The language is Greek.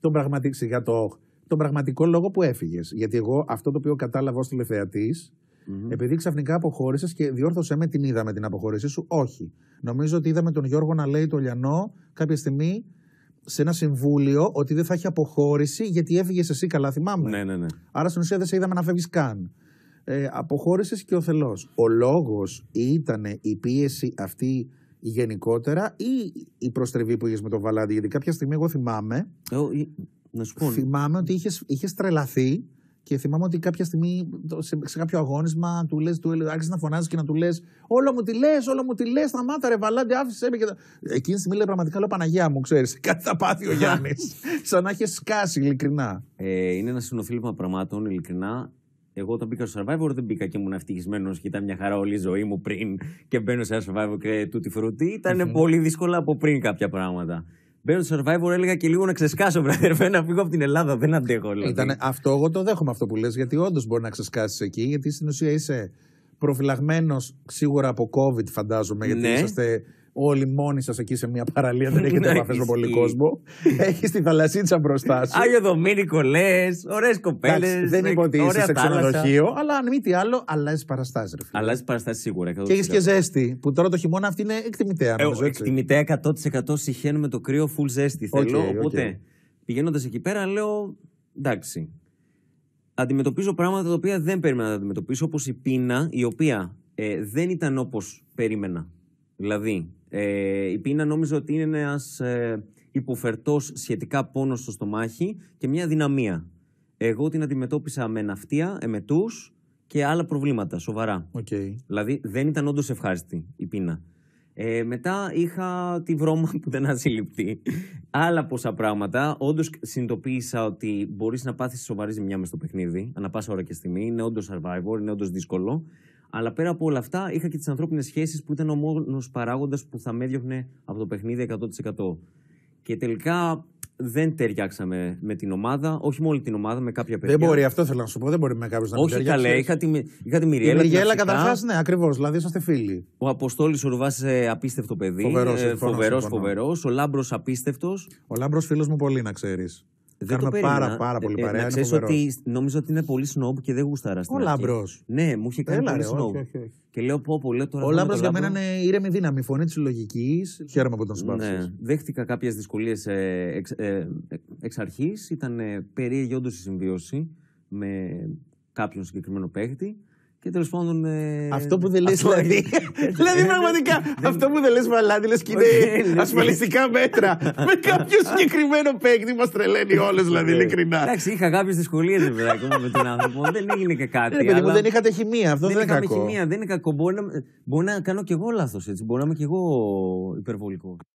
τον, πραγματι... για το... τον πραγματικό λόγο που έφυγες. Γιατί εγώ αυτό το οποίο κατάλαβα ως τηλεθεατής, Μμμ. επειδή ξαφνικά αποχώρησες και διόρθωσε με την είδαμε την αποχώρησή σου. Όχι. Νομίζω ότι είδαμε τον Γιώργο να λέει το Λιανό κάποια στιγμή σε ένα συμβούλιο ότι δεν θα έχει αποχώρηση γιατί έφυγες εσύ καλά, θυμάμαι. Ναι, ναι, ναι. Άρα στην ουσία δεν σε είδαμε να φεύγεις καν. Ε, Αποχώρησες και ο θελός. Ο λόγος ήταν η πίεση αυτή γενικότερα ή η προστρεβή που είχες με τον Βαλάντι. Γιατί κάποια στιγμή εγώ θυμάμαι, Ε, ο- η- να σου πω. θυμάμαι ότι είχες είχες τρελαθεί και θυμάμαι ότι κάποια στιγμή το- σε, σε κάποιο αγώνισμα του λες, του άρχισες να φωνάζεις και να του λες: Όλο μου τι λες, όλο μου τι λες, σταμάτα ρε Βαλάντι, άφησες με. Και... τα-». Εκείνη τη στιγμή λέει πραγματικά λέω Παναγία μου, ξέρεις, κάτι θα πάθει ο Γιάννης. Σαν να έχεις σκάσει, ειλικρινά. Ε, είναι ένα συνοθήλευμα πραγμάτων, ειλικρινά. Εγώ όταν μπήκα στο Survivor δεν μπήκα και ήμουν ευτυχισμένος και ήταν μια χαρά όλη η ζωή μου πριν και μπαίνω σε ένα Survivor και τούτη φρούτη. Ήταν Μμμ. πολύ δύσκολα από πριν κάποια πράγματα. Μπαίνω στο Survivor, έλεγα και λίγο να ξεσκάσω, βρε, να φύγω από την Ελλάδα. Δεν αντέχω. Δηλαδή. Ήτανε, αυτό εγώ το δέχομαι αυτό που λες, γιατί όντως μπορεί να ξεσκάσεις εκεί, γιατί στην ουσία είσαι προφυλαγμένος σίγουρα από COVID, φαντάζομαι, γιατί Ναι. είσαστε όλοι μόνοι σας εκεί σε μια παραλία, δεν έχετε Ναι, επαφές με πολύ ισχύει. κόσμο. Έχει τη θαλασσίτσα μπροστά σου. Άγιο Δομήνικο λε, ωραίες κοπέλες. Εντάξει, δεν είπα ότι είσαι σε ξενοδοχείο, αλλά αν μη τι άλλο, αλλάζεις παραστάσεις. Ρε, φίλε. Αλλάζεις παραστάσεις σίγουρα. 100%. Και έχεις και ζέστη, που τώρα το χειμώνα αυτή είναι εκτιμητέα. Ε, νομίζω, έτσι. εκτιμητέα 100% σιχαίνομαι το κρύο full ζέστη. Οκ, Θέλω. οκ. Οπότε πηγαίνοντας εκεί πέρα λέω εντάξει. Αντιμετωπίζω πράγματα τα οποία δεν περίμενα να αντιμετωπίσω, όπως η πείνα, η οποία ε, δεν ήταν όπως περίμενα. Δηλαδή, ε, η πείνα νόμιζα ότι είναι ένας ε, υποφερτός σχετικά πόνος στο στομάχι και μια αδυναμία. Εγώ την αντιμετώπισα με ναυτία, εμετούς και άλλα προβλήματα σοβαρά. Οκ. Δηλαδή δεν ήταν όντως ευχάριστη η πείνα. Ε, μετά είχα τη βρώμα που ήταν ασύλληπτη. Άλλα πόσα πράγματα. Όντως συνειδητοποίησα ότι μπορείς να πάθεις σοβαρή ζημιά μες στο παιχνίδι, ανά πάσα ώρα και στιγμή. Είναι όντως survivor, είναι όντως δύσκολο. Αλλά πέρα από όλα αυτά, είχα και τις ανθρώπινες σχέσεις που ήταν ο μόνος παράγοντας που θα με έδιωχνε από το παιχνίδι 100%. Και τελικά δεν ταιριάξαμε με την ομάδα, όχι με όλη την ομάδα, με κάποια παιδιά. Δεν μπορεί, αυτό θέλω να σου πω. Δεν μπορεί με κάποιους να μην Όχι ταιριάξεις. καλέ, είχα τη, είχα τη Η Μυριέλα. την Μυριέλα φυσικά. καταρχάς, ναι, ακριβώς. Δηλαδή είσαστε φίλοι. Ο Αποστόλης ο Ρουβάς, ε, απίστευτο παιδί. Φοβερός, ε, συμφωνώ, φοβερός, συμφωνώ. φοβερός. Ο Λάμπρος απίστευτος. Ο Λάμπρος φίλος μου πολύ, να ξέρεις. Κάνουμε πάρα, πάρα πολύ παρέα. Ε, να είναι ξέρεις φοβερός. ότι νόμιζα ότι είναι πολύ σνομπ και δεν γούσταρα στην Ο αρχή. Λάμπρος. Ναι, μου είχε κάνει Έλα, πολύ ρε, σνομπ. όχι, όχι, όχι. Και λέω πω, πω, λέω τώρα. Ο πάμε Λάμπρος το για μένα Λάμπρο. είναι ήρεμη δύναμη, η φωνή της λογικής. Χαίρομαι που τον Ναι, συμπάθησε. δέχτηκα κάποιες δυσκολίες εξ, ε, εξ αρχής. Ήταν ε, περίεργη όντως η συμβίωση με κάποιον συγκεκριμένο παίχτη. Και τέλος πάντων. ε, Αυτό που δεν λες, αυτό- δηλαδή. δηλαδή, δεν- πραγματικά. Αυτό που δεν λες, Βαλάντι, λες και Όχι, είναι ναι. ασφαλιστικά μέτρα. Με κάποιο συγκεκριμένο παίκτη μας τρελαίνει όλες, δηλαδή, ειλικρινά. Εντάξει, είχα κάποιες δυσκολίες βέβαια με τον άνθρωπο. δεν έγινε και κάτι. Ρε παιδί μου, αλλά δεν είχατε χημεία. Αυτό δεν είναι είχαμε κακό. χημεία, δεν είναι κακό. Μπορεί να, μπορεί να κάνω κι εγώ λάθος έτσι. Μπορεί να είμαι κι εγώ υπερβολικός.